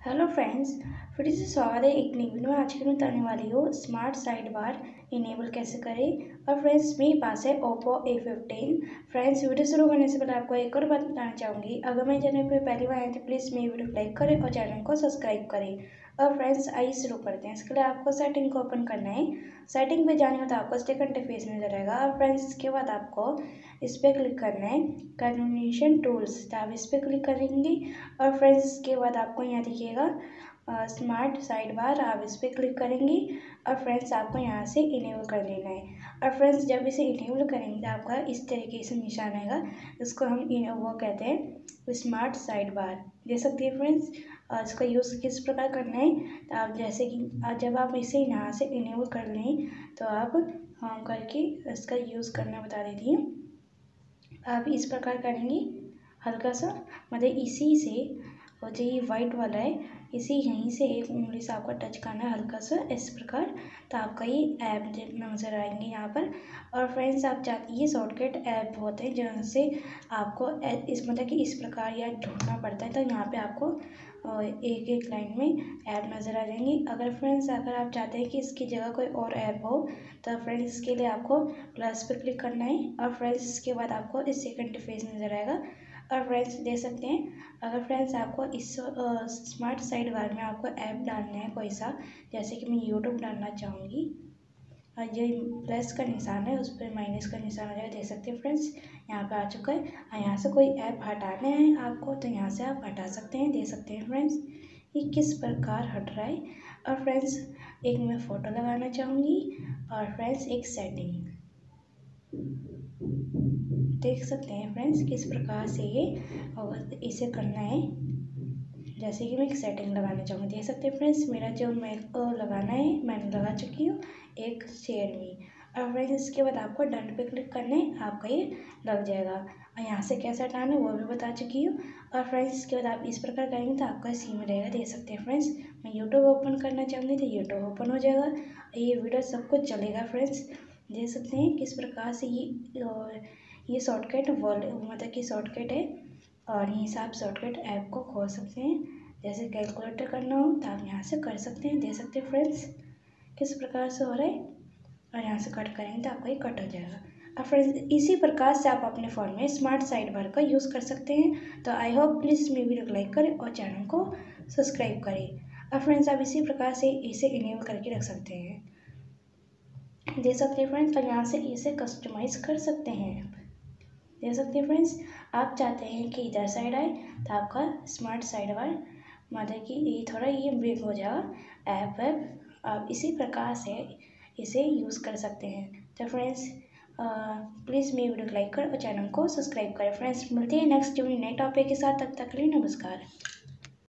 Hello friends फिर से स्वागत है एक नई वीडियो में। आज की मैं बताने वाली हूँ स्मार्ट साइड बार इनेबल कैसे करें? और फ्रेंड्स मेरे पास है Oppo A fifteen friends video शुरू करने से पहले आपको एक और बात बताना चाहूँगी। अगर मेरे चैनल पर पहली बार आए तो प्लीज़ मेरी वीडियो लाइक करें और चैनल को सब्सक्राइब करें। और फ्रेंड्स आइए शुरू करते हैं। इसके लिए आपको सेटिंग को ओपन करना है। सेटिंग पे जाने के बाद आपको स्टेक इंटरफेस नज़र आएगा। और फ्रेंड्स इसके बाद आपको इस पर क्लिक करना है। कम्युनिकेशन टूल्स तो आप इस पर क्लिक करेंगे। और फ्रेंड्स इसके बाद आपको यहाँ दिखिएगा स्मार्ट साइड बार आप इस पर क्लिक करेंगे। और फ्रेंड्स आपको यहाँ से इनेबल कर लेना है। और फ्रेंड्स जब इसे इनेबल करेंगे तो आपका इस तरीके से निशान आएगा। इसको हम वो कहते हैं स्मार्ट साइड बार दे सकते हैं फ्रेंड्स और इसका यूज़ किस प्रकार करना है? तो आप जैसे कि जब आप इसे यहाँ से इनेबल कर लें तो आप होम करके इसका यूज़ करना बता देती हूँ। आप इस प्रकार करेंगे, हल्का सा मतलब इसी से और जो ये वाइट वाला है इसी यहीं से एक उंगली से आपको टच करना है, हल्का सा, इस प्रकार। तो आपका ये ऐप नज़र आएँगे यहाँ पर। और फ्रेंड्स आप चाहते ये शॉर्टकट ऐप होते हैं, जहाँ से आपको इस मतलब कि इस प्रकार या ढूंढना पड़ता है। तो यहाँ पे आपको एक एक लाइन में ऐप नज़र आ जाएँगी। अगर फ्रेंड्स अगर आप चाहते हैं कि इसकी जगह कोई और ऐप हो तो फ्रेंड्स इसके लिए आपको प्लस पर क्लिक करना है। और फ्रेंड्स इसके बाद आपको इस सेकंड फ़ेज़ नज़र आएगा। और फ्रेंड्स दे सकते हैं। अगर फ्रेंड्स आपको इस स्मार्ट साइड बार में आपको ऐप डालना है कोई सा, जैसे कि मैं यूट्यूब डालना चाहूँगी, और ये प्लस का निशान है, उस पर माइनस का निशान आ जाएगा देख सकते हैं फ्रेंड्स यहाँ पे आ चुका है। और यहाँ से कोई ऐप हटाना है आपको तो यहाँ से आप हटा सकते हैं, दे सकते हैं फ्रेंड्स ये किस प्रकार हट रहा है? और फ्रेंड्स एक मैं फ़ोटो लगाना चाहूँगी, और फ्रेंड्स एक सेटिंग देख सकते हैं फ्रेंड्स किस प्रकार से ये इसे करना है। जैसे कि मैं एक सेटिंग लगाना चाहूँगी, देख सकते हैं फ्रेंड्स मेरा जो मेरे को लगाना है मैंने लगा चुकी हूँ एक शेयर में। और फ्रेंड्स इसके बाद आपको डन पे क्लिक करना है, आपका ये लग जाएगा। और यहाँ से कैसे हटाना है, वो भी बता चुकी हूँ। और फ्रेंड्स इसके बाद आप इस प्रकार करेंगे तो आपका सीम रहेगा, देख सकते हैं फ्रेंड्स मैं यूट्यूब ओपन करना चाहूँगी तो यूट्यूब ओपन हो जाएगा। ये वीडियो सब कुछ चलेगा फ्रेंड्स देख सकते हैं किस प्रकार से ये ये शॉर्टकट वर्ल्ड मतलब कि शॉर्टकट है, और यहीं से आप शॉर्टकट ऐप को खोल सकते हैं। जैसे कैलकुलेटर करना हो तो आप यहाँ से कर सकते हैं, दे सकते हैं फ्रेंड्स किस प्रकार से हो रहा है, और यहाँ से कट करेंगे तो आपका ये कट हो जाएगा। अब फ्रेंड्स इसी प्रकार से आप अपने फ़ोन में स्मार्ट साइड बार का यूज़ कर सकते हैं। तो आई होप प्लीज़ मेरी वीडियो लाइक करें और चैनल को सब्सक्राइब करें। और फ्रेंड्स आप इसी प्रकार से इसे इनेबल करके रख सकते हैं। दे सकते हैं फ्रेंड्स और यहाँ से इसे कस्टमाइज़ कर सकते हैं। देख सकते हैं फ्रेंड्स आप चाहते हैं कि इधर साइड आए तो आपका स्मार्ट साइड बार मतलब कि ये थोड़ा ये ब्रेक हो जाएगा ऐप ऐप आप इसी प्रकार से इसे यूज़ कर सकते हैं। तो फ्रेंड्स प्लीज़ मेरी वीडियो को लाइक कर और चैनल को सब्सक्राइब करें। फ्रेंड्स मिलते हैं नेक्स्ट जो नए टॉपिक के साथ, तब तक के लिए नमस्कार।